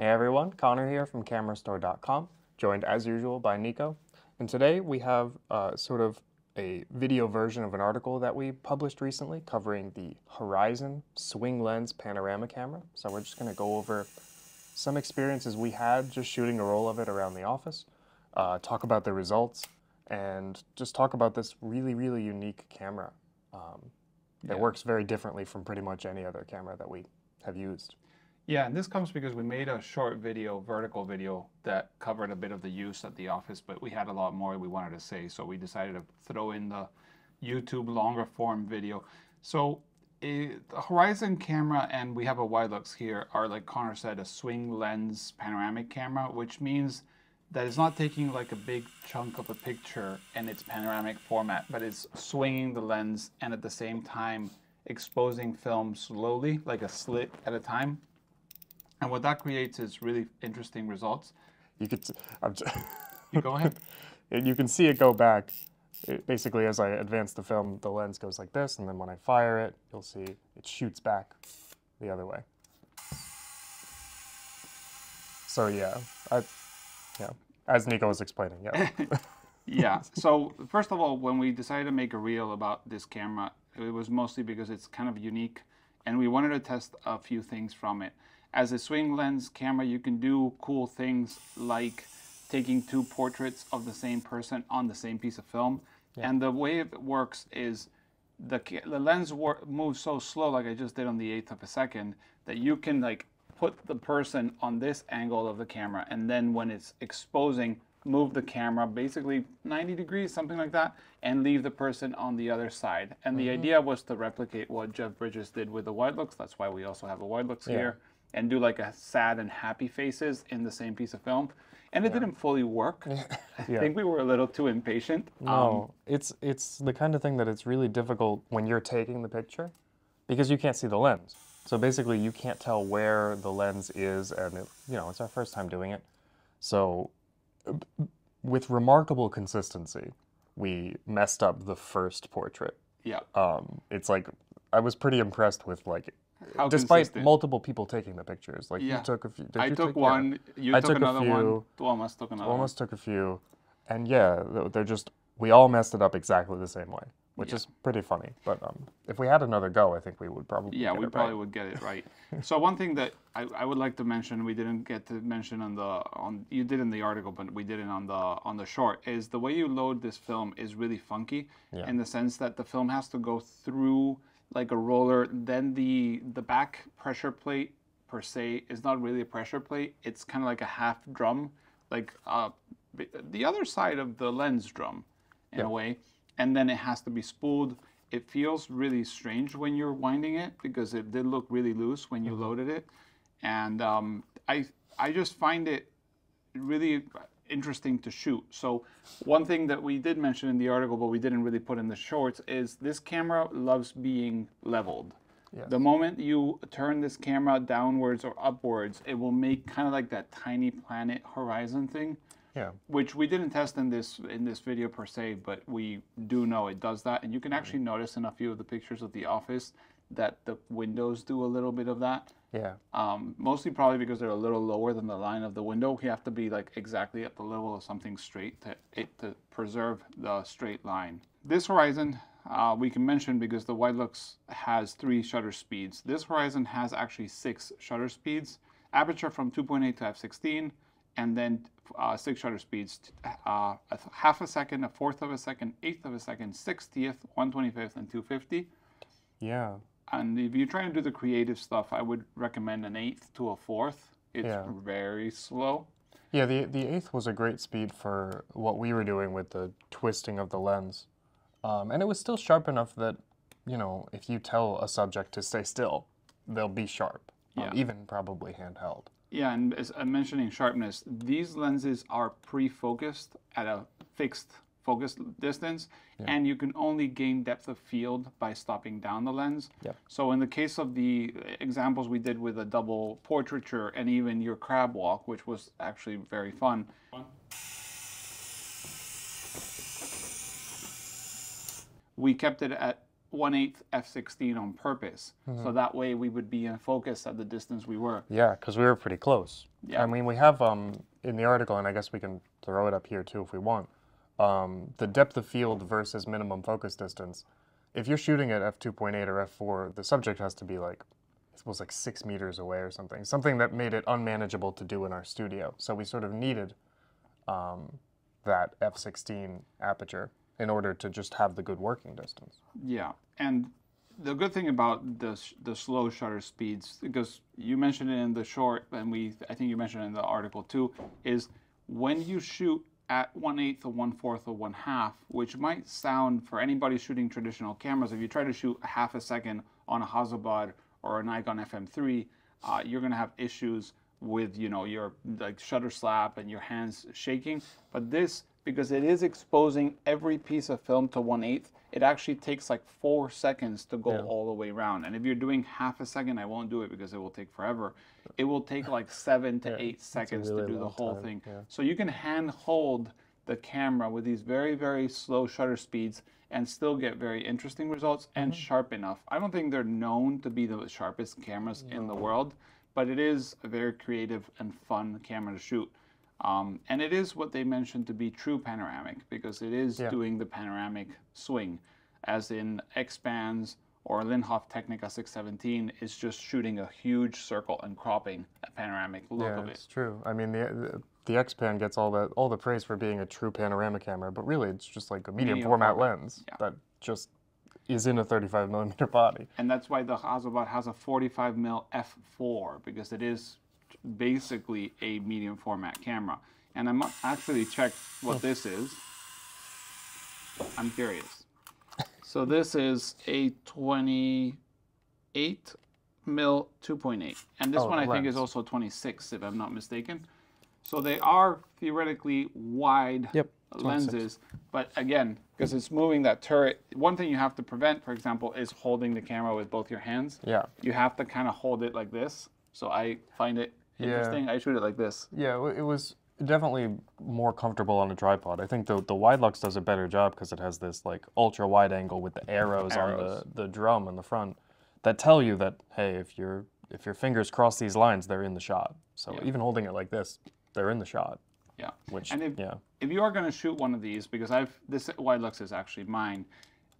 Hey everyone, Connor here from Kamerastore.com, joined as usual by Nico. And today we have uh, sort of a video version of an article that we published recently covering the Horizon Swing Lens Panorama Camera. So we're just going to go over some experiences we had just shooting a roll of it around the office, uh, talk about the results, and just talk about this really, really unique camera. Um, that Yeah. works very differently from pretty much any other camera that we have used. Yeah, and this comes because we made a short video, vertical video, that covered a bit of the use at the office, but we had a lot more we wanted to say, so we decided to throw in the YouTube longer form video. So eh, the Horizon camera, and we have a Widelux here, are like Connor said, a swing lens panoramic camera, which means that it's not taking like a big chunk of a picture in its panoramic format, but it's swinging the lens and at the same time exposing film slowly, like a slit at a time. And what that creates is really interesting results. You could, You go ahead. and you can see it go back. It, basically, as I advance the film, the lens goes like this, and then when I fire it, you'll see it shoots back the other way. So yeah, I, yeah, as Nico was explaining, yeah, yeah. So first of all, when we decided to make a reel about this camera, it was mostly because it's kind of unique, and we wanted to test a few things from it. As a swing lens camera, you can do cool things like taking two portraits of the same person on the same piece of film. And the way it works is the, the lens moves so slow, like I just did on the eighth of a second, that you can like put the person on this angle of the camera, and then when it's exposing, move the camera basically 90 degrees, something like that, and leave the person on the other side. And the mm-hmm. idea was to replicate what Jeff Bridges did with the Widelux. That's why we also have a Widelux here, and do like a sad and happy faces in the same piece of film. And it didn't fully work. I think we were a little too impatient. Um, no, it's it's the kind of thing that it's really difficult when you're taking the picture, because you can't see the lens. So basically, you can't tell where the lens is, and it, you know it's our first time doing it. So, uh, with remarkable consistency, we messed up the first portrait. yeah. um, it's like I was pretty impressed with like, How despite consistent. multiple people taking the pictures. Like Yeah. you took a few. did I you took take- yeah. one. You I took, took a another one. few. Tuomas took another one. Almost took a few, and yeah, they're just we all messed it up exactly the same way, which Yeah. is pretty funny. But um, if we had another go, I think we would probably. Yeah, we probably right. would get it right. so one thing that I, I would like to mention, we didn't get to mention on the on you did in the article, but we did it on the on the short, is the way you load this film is really funky Yeah. in the sense that the film has to go through like a roller, then the the back pressure plate per se is not really a pressure plate. It's kind of like a half drum, like uh, the other side of the lens drum, in a way. And then it has to be spooled. It feels really strange when you're winding it because it did look really loose when you loaded it. And um, I I just find it really interesting to shoot. So one thing that we did mention in the article, but we didn't really put in the shorts, is this camera loves being leveled. The moment you turn this camera downwards or upwards, it will make kind of like that tiny planet horizon thing, Yeah, which we didn't test in this in this video per se, but we do know it does that. And you can actually notice in a few of the pictures of the office that the windows do a little bit of that yeah, um, mostly probably because they're a little lower than the line of the window. You have to be like exactly at the level of something straight to it to preserve the straight line. This Horizon uh, we can mention because the Widelux has three shutter speeds. This Horizon has actually six shutter speeds. Aperture from 2.8 to f16, and then uh, six shutter speeds: uh, a half a second, a fourth of a second, eighth of a second, sixtieth, 125th, and 250. yeah. And if you're trying to do the creative stuff, I would recommend an eighth to a fourth. It's Yeah. very slow. Yeah, the the eighth was a great speed for what we were doing with the twisting of the lens, um, and it was still sharp enough that, you know, if you tell a subject to stay still, they'll be sharp, um, even probably handheld. Yeah, and as I'm mentioning sharpness, these lenses are pre-focused at a fixed focus distance, and you can only gain depth of field by stopping down the lens. Yep. So in the case of the examples we did with a double portraiture and even your crab walk, which was actually very fun, we kept it at 1 8 f16 on purpose. Mm-hmm. So that way we would be in focus at the distance we were. Yeah, because we were pretty close. Yeah. I mean, we have um in the article, and I guess we can throw it up here too if we want. Um, the depth of field versus minimum focus distance. If you're shooting at f2.8 or f4, the subject has to be like, it was like six meters away or something. Something that made it unmanageable to do in our studio. So we sort of needed um, that f16 aperture in order to just have the good working distance. Yeah, and the good thing about the the slow shutter speeds, because you mentioned it in the short, and we I think you mentioned it in the article too, is when you shoot at one eighth or one fourth or one half, which might sound for anybody shooting traditional cameras, if you try to shoot a half a second on a Hasselblad or a Nikon FM3, uh, you're gonna have issues with you know your like shutter slap and your hands shaking. But this because it is exposing every piece of film to one eighth, it actually takes like four seconds to go all the way around. And if you're doing half a second, I won't do it because it will take forever. It will take like seven to eight seconds really to do the whole time, thing. yeah. So you can hand hold the camera with these very, very slow shutter speeds and still get very interesting results and Mm-hmm. sharp enough. I don't think they're known to be the sharpest cameras in the world, but it is a very creative and fun camera to shoot. Um, and it is what they mentioned to be true panoramic because it is Yeah. doing the panoramic swing, as in X-Pans or Linhof Technica 617 is just shooting a huge circle and cropping a panoramic look Yeah, of it. it's true. I mean, the the, the X-Pan gets all the all the praise for being a true panorama camera, but really it's just like a medium, Medium format, format, lens yeah. that just is in a 35 millimeter body. And that's why the Hasselblad has a 45 mm f4 because it is basically a medium format camera. And I'm actually check what this is. I'm curious. So this is a 28 mil 2.8, and this Oh, one I the think is also 26 if I'm not mistaken. So they are theoretically wide Yep, 26. lenses, but again, because it's moving that turret, one thing you have to prevent, for example, is holding the camera with both your hands. Yeah. You have to kind of hold it like this. So I find it interesting. I shoot it like this. Yeah, it was definitely more comfortable on a tripod. I think the the Widelux does a better job because it has this like ultra wide angle with the arrows, on the, the drum in the front that tell you that hey, if your if your fingers cross these lines, they're in the shot. So Yeah. even holding it like this, they're in the shot. Yeah. Which And if- yeah, if you are going to shoot one of these, because I've this Widelux is actually mine,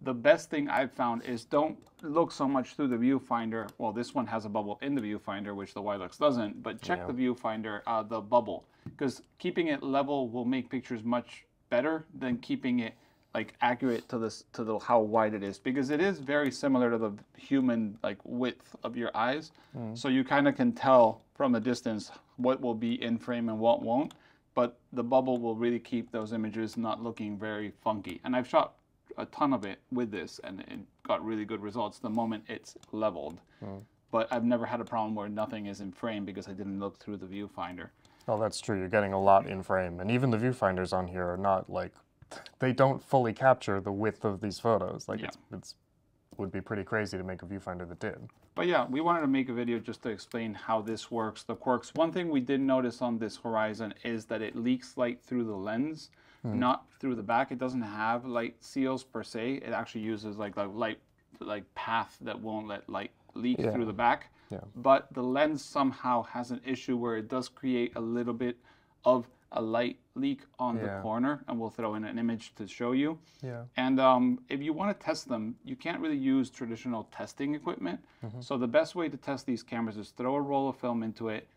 the best thing I've found is don't look so much through the viewfinder. Well, this one has a bubble in the viewfinder, which the Widelux doesn't. But check Yeah. the viewfinder, uh, the bubble, because keeping it level will make pictures much better than keeping it like accurate to this to the how wide it is because it is very similar to the human like width of your eyes so you kind of can tell from a distance what will be in frame and what won't but the bubble will really keep those images not looking very funky. And I've shot a ton of it with this, and it got really good results the moment it's leveled. Mm. But I've never had a problem where nothing is in frame because I didn't look through the viewfinder. oh that's true. You're getting a lot in frame, and even the viewfinders on here are not like they don't fully capture the width of these photos. Like Yeah. it's it's would be pretty crazy to make a viewfinder that did. But yeah, we wanted to make a video just to explain how this works, the quirks. One thing we did notice on this Horizon is that it leaks light through the lens, not through the back. It doesn't have light seals per se. It actually uses like a light like path that won't let light leak Yeah. through the back. Yeah. But the lens somehow has an issue where it does create a little bit of a light leak on the Yeah. corner, and we'll throw in an image to show you. Yeah. And um, if you want to test them, you can't really use traditional testing equipment. Mhm. So the best way to test these cameras is throw a roll of film into it,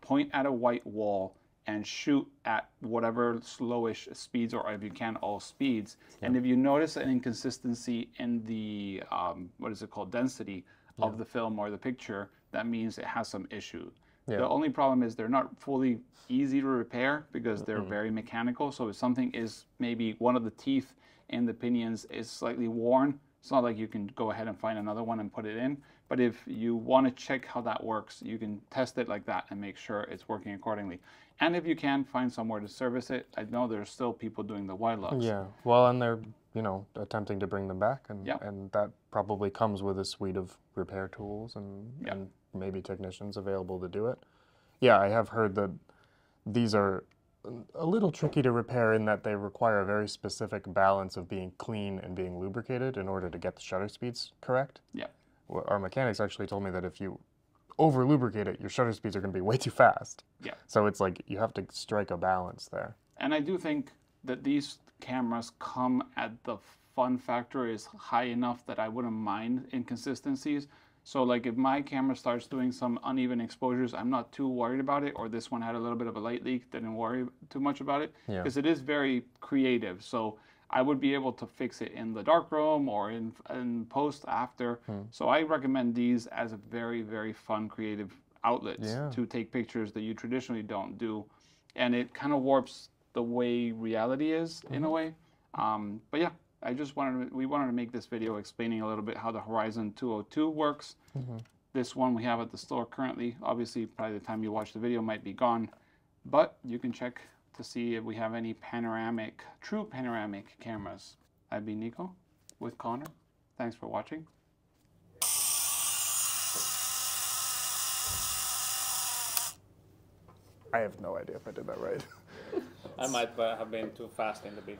point at a white wall, and shoot at whatever slowish speeds, or if you can, all speeds. And if you notice an inconsistency in the um, what is it called density of the film or the picture, that means it has some issue. The only problem is they're not fully easy to repair because they're very mechanical. So if something is maybe one of the teeth in the pinions is slightly worn, it's not like you can go ahead and find another one and put it in. But if you want to check how that works, you can test it like that and make sure it's working accordingly. And if you can find somewhere to service it, I know there's still people doing the Widelux. Yeah, well, and they're you know attempting to bring them back, and Yep. and that probably comes with a suite of repair tools and Yep. and maybe technicians available to do it. Yeah, I have heard that these are a little tricky to repair in that they require a very specific balance of being clean and being lubricated in order to get the shutter speeds correct. Yeah. Our mechanics actually told me that if you over lubricate it, your shutter speeds are going to be way too fast. Yeah. So it's like you have to strike a balance there. And I do think that these cameras come at the fun factor is high enough that I wouldn't mind inconsistencies. So like if my camera starts doing some uneven exposures, I'm not too worried about it. Or this one had a little bit of a light leak, didn't worry too much about it Yeah. because it is very creative. So I would be able to fix it in the darkroom or in in post after. So I recommend these as a very very fun creative outlets Yeah. to take pictures that you traditionally don't do, and it kind of warps the way reality is in a way. Um, but yeah, I just wanted to, we wanted to make this video explaining a little bit how the Horizon 202 works. This one we have at the store currently. Obviously, by the time you watch the video, might be gone, but you can check to see if we have any panoramic, true panoramic cameras. I've been Nico with Connor. Thanks for watching. I have no idea if I did that right. I might uh, have been too fast in the beginning.